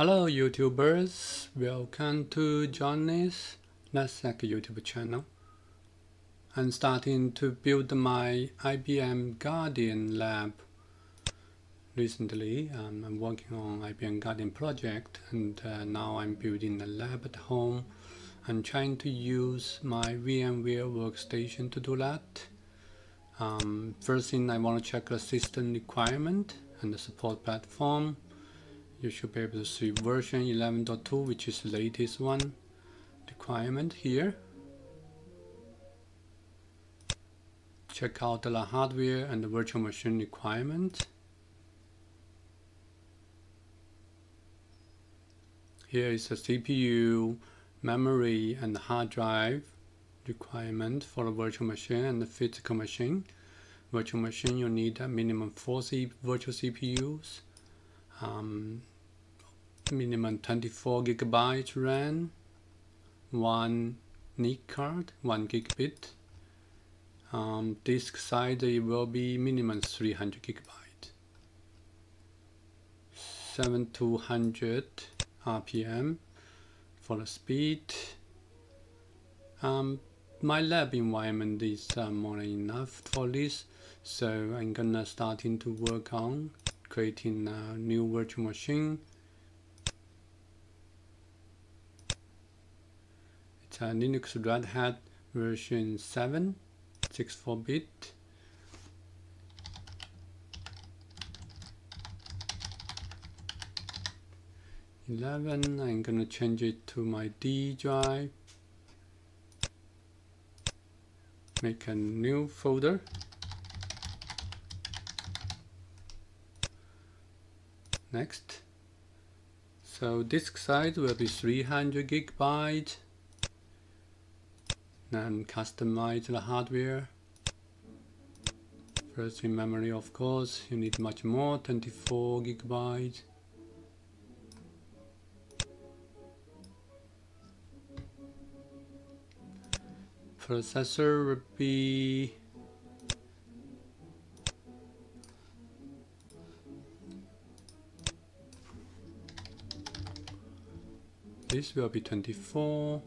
Hello YouTubers, welcome to Johnny's NetSec YouTube channel. I'm starting to build my IBM Guardium lab. Recently, um, I'm working on IBM Guardium project and uh, now I'm building a lab at home. I'm trying to use my VMware workstation to do that. Um, first thing I want to check the system requirement and the support platform you should be able to see version 11.2 which is the latest one requirement here. Check out the hardware and the virtual machine requirement. Here is the CPU memory and hard drive requirement for a virtual machine and the physical machine. Virtual machine you need a minimum 4 C virtual CPUs um, minimum 24 gigabyte RAM, one NIC card, one gigabit. Um, disk size it will be minimum 300 gigabyte. 7200 RPM for the speed. Um, my lab environment is uh, more than enough for this, so I'm gonna starting to work on creating a new virtual machine uh, Linux Red Hat version 7 64-bit Eleven. I'm gonna change it to my D drive. Make a new folder. Next. So disk size will be 300 gigabyte and customize the hardware. First in memory of course you need much more 24 gigabytes. Processor would be this will be 24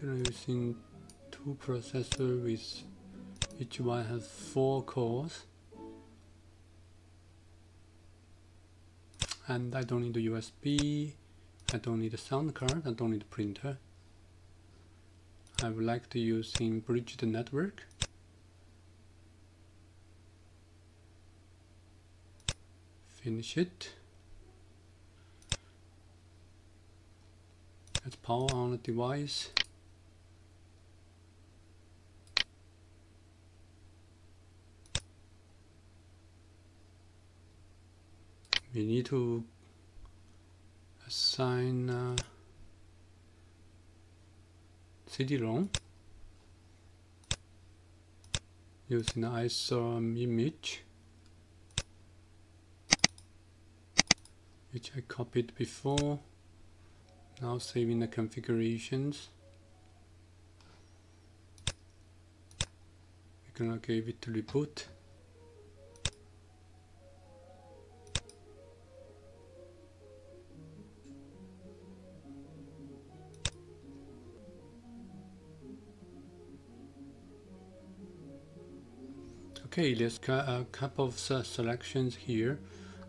I'm using two processor with each one has four cores. And I don't need the USB I don't need a sound card I don't need a printer. I would like to use in bridge the network. Finish it. Let's power on the device we need to assign uh, CD-ROM. Using the ISO image which I copied before. Now saving the configurations. We're gonna give it to reboot Okay, let's a couple of selections here.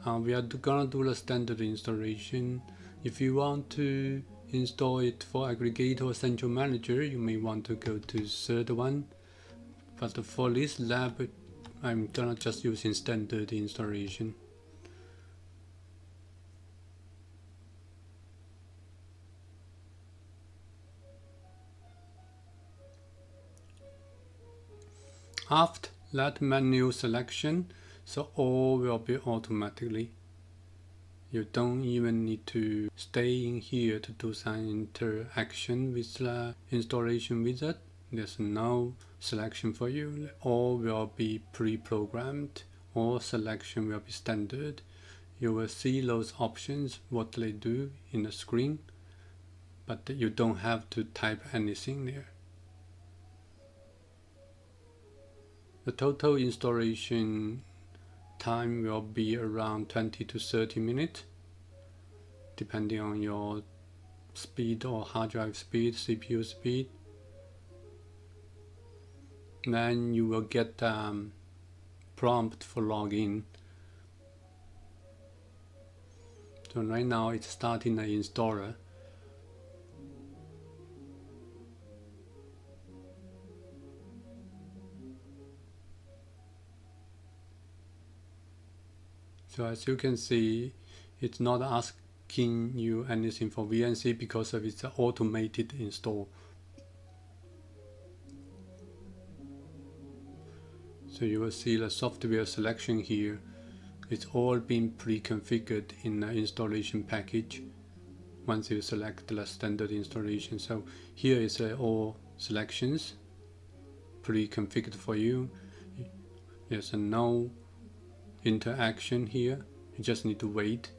Uh, we are gonna do the standard installation. If you want to install it for aggregator or central manager, you may want to go to third one. But for this lab, I'm gonna just using standard installation. After that menu selection so all will be automatically. You don't even need to stay in here to do some interaction with the installation wizard. There's no selection for you. All will be pre-programmed. All selection will be standard. You will see those options what they do in the screen but you don't have to type anything there The total installation time will be around 20 to 30 minutes depending on your speed or hard drive speed, CPU speed. Then you will get um, prompt for login. So right now it's starting the installer. So as you can see, it's not asking you anything for VNC because of its automated install. So you will see the software selection here. It's all been pre-configured in the installation package once you select the standard installation. So here is uh, all selections pre-configured for you. There's a no interaction here. You just need to wait.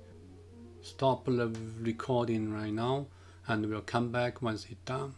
Stop the recording right now and we'll come back once it's done.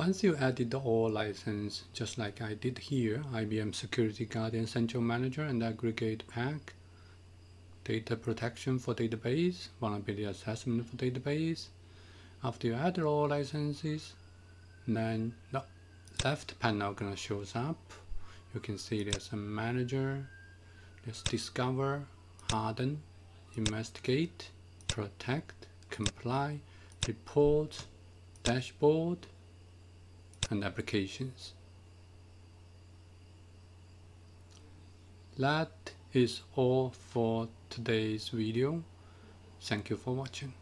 Once you added the all license, just like I did here, IBM Security Guardium Central Manager and Aggregate Pack, data protection for database, vulnerability assessment for database. After you add all licenses, then the left panel gonna shows up. You can see there's a manager, there's discover, harden, investigate, protect, comply, report, dashboard, and applications. That is all for today's video. Thank you for watching.